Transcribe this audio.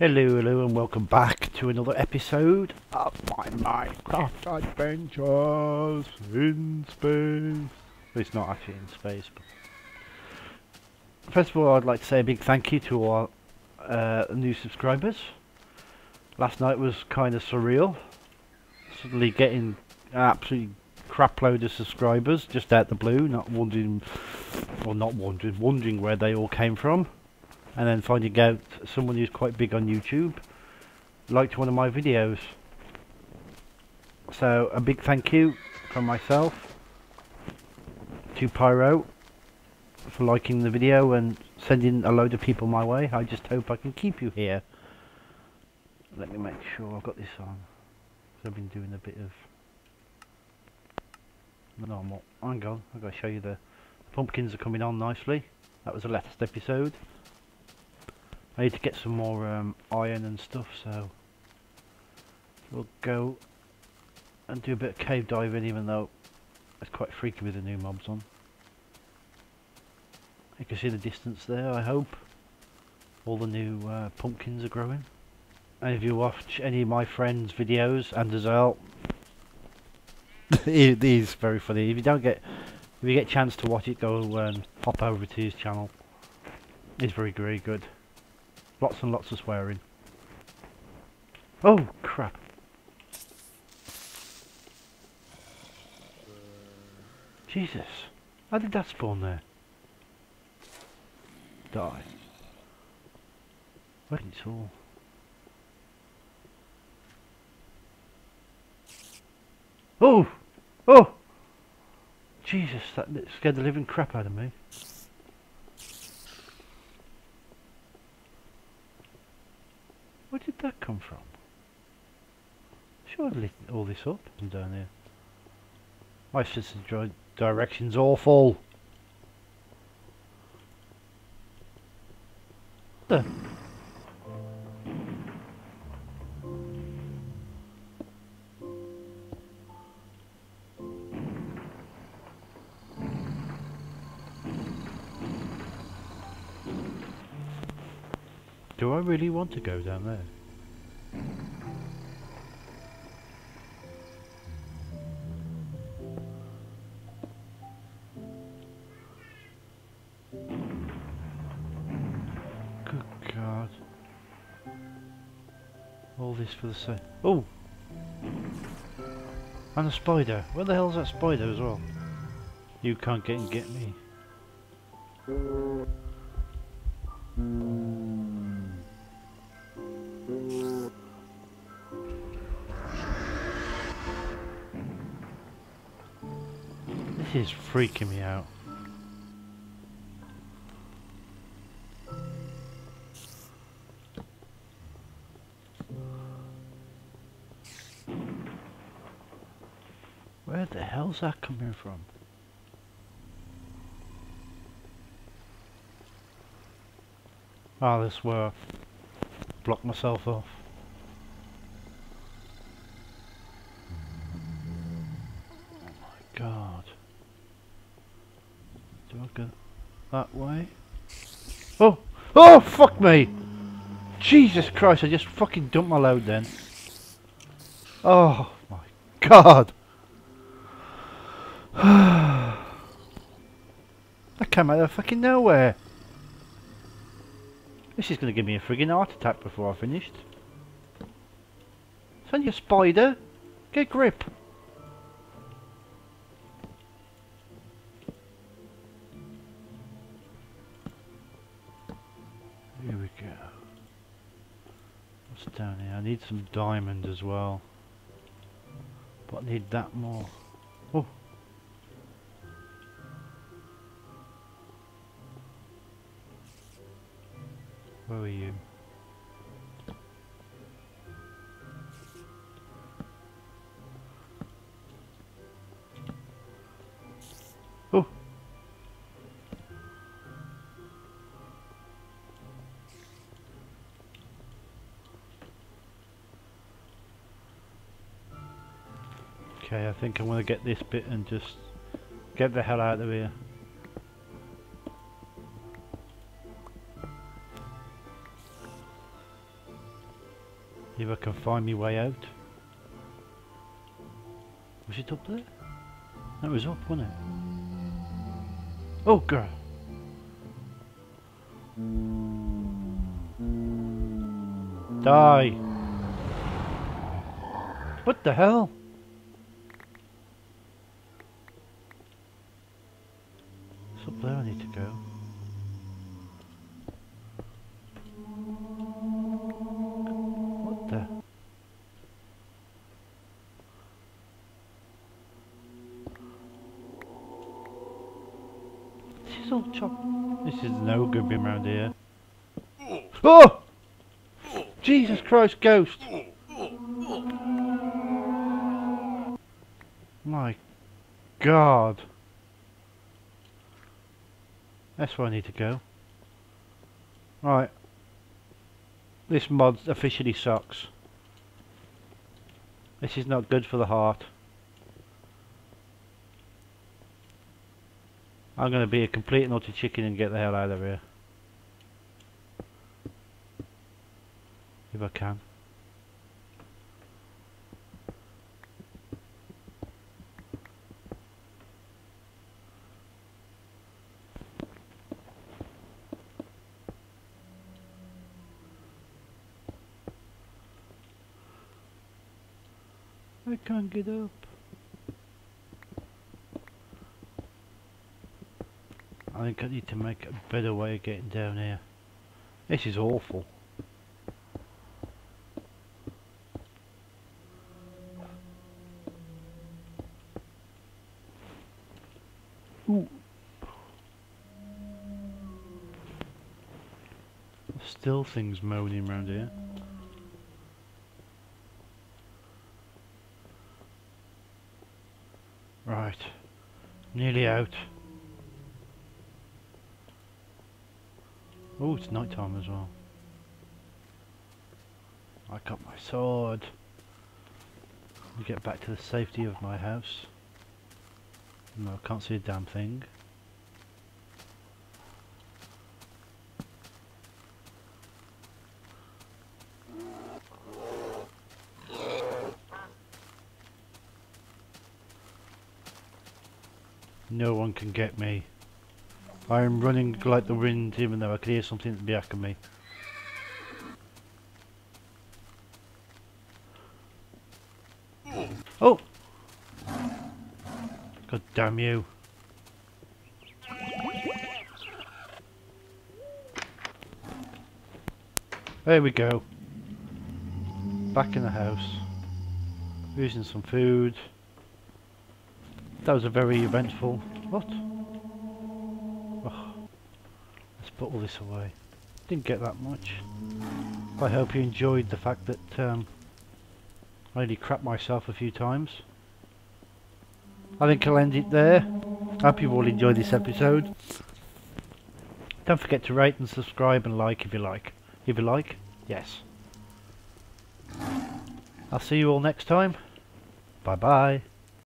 Hello, hello, and welcome back to another episode of my Minecraft adventures in space. Well, it's not actually in space. But First of all, I'd like to say a big thank you to our uh, new subscribers. Last night was kind of surreal. Suddenly getting an absolute crap load of subscribers just out the blue, not wondering, or not wondering, wondering where they all came from and then finding out someone who's quite big on YouTube liked one of my videos. So a big thank you from myself to Pyro for liking the video and sending a load of people my way. I just hope I can keep you here. Let me make sure I've got this on. I've been doing a bit of normal. Hang on, I've got to show you the pumpkins are coming on nicely. That was the last episode. I need to get some more um, iron and stuff, so we'll go and do a bit of cave diving, even though it's quite freaky with the new mobs on. You can see the distance there, I hope. All the new uh, pumpkins are growing. And if you watch any of my friends' videos, and as well, he's very funny. If you don't get, if you get a chance to watch it, go and hop over to his channel. He's very, very good. Lots and lots of swearing. Oh, crap. Jesus. How did that spawn there? Die. Where it's all? Oh! Oh! Jesus, that scared the living crap out of me. That come from? Sure I lit all this up and down here. My sister's direction's awful. The Do I really want to go down there? All this for the same. Oh! And a spider. Where the hell's that spider as well? You can't get and get me. This is freaking me out. Where the hell's that coming from? Ah, oh, this where I blocked myself off. Oh my god. Do I go that way? Oh! Oh, fuck me! Jesus Christ, I just fucking dumped my load then. Oh my god! that came out of fucking nowhere. This is going to give me a frigging heart attack before I finished. It's only a spider. Get grip. Here we go. What's down here? I need some diamond as well. But I need that more. Oh. Where are you? Oh. Okay, I think I'm going to get this bit and just get the hell out of here. If I can find my way out. Was it up there? That was up, wasn't it? Oh, girl. Die. What the hell? It's up there I need to go. Is all chop. This is no good being around here. Oh! Jesus Christ, ghost! My God. That's where I need to go. Right. This mod officially sucks. This is not good for the heart. I'm going to be a complete utter chicken and get the hell out of here. If I can. I can't get up. Think I need to make a better way of getting down here. This is awful. Ooh. Still things moaning around here. Right. Nearly out. Oh, it's night time as well. I got my sword. Me get back to the safety of my house. No, I can't see a damn thing. No one can get me. I am running like the wind even though I can hear something back of me. Oh! God damn you. There we go. Back in the house. Using some food. That was a very eventful... What? Oh, let's put all this away. Didn't get that much. I hope you enjoyed the fact that um, I only crapped myself a few times. I think I'll end it there. Hope you've all enjoyed this episode. Don't forget to rate and subscribe and like if you like. If you like, yes. I'll see you all next time. Bye bye.